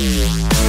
Yeah.